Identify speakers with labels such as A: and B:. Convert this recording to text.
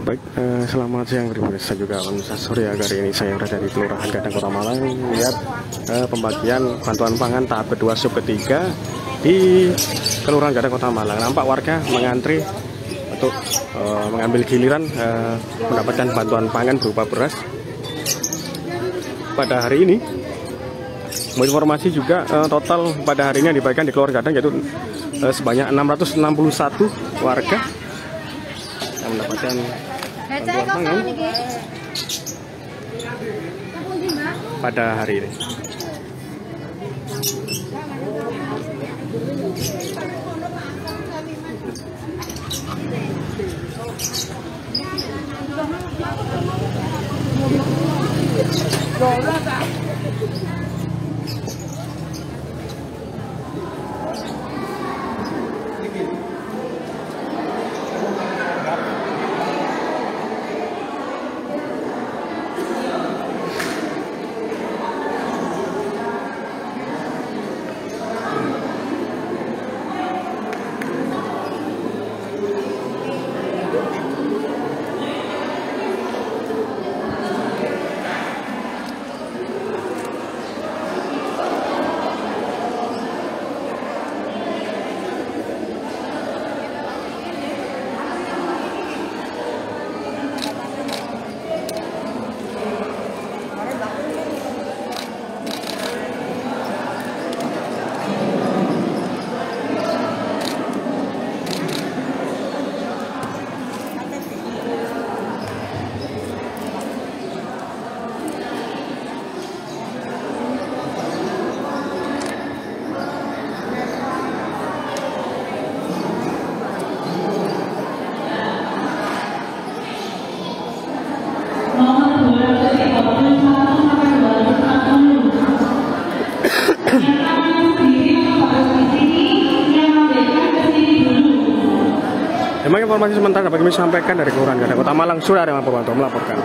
A: Baik, eh, selamat siang pemirsa juga pemirsa sore ya hari ini saya berada di Kelurahan Gadang Kota Malang lihat eh, pembagian bantuan pangan tahap kedua sub ketiga di Kelurahan Gadang Kota Malang. Nampak warga mengantri untuk eh, mengambil giliran eh, mendapatkan bantuan pangan berupa beras pada hari ini. Informasi juga eh, total pada hari ini yang dibagikan di Kelurahan Gadang yaitu eh, sebanyak 661 warga yang mendapatkan Bantuan pada hari ini. Memang informasi sementara dapat kami sampaikan dari Kelurahan Gadang Kota Malang yang melaporkan. melaporkan.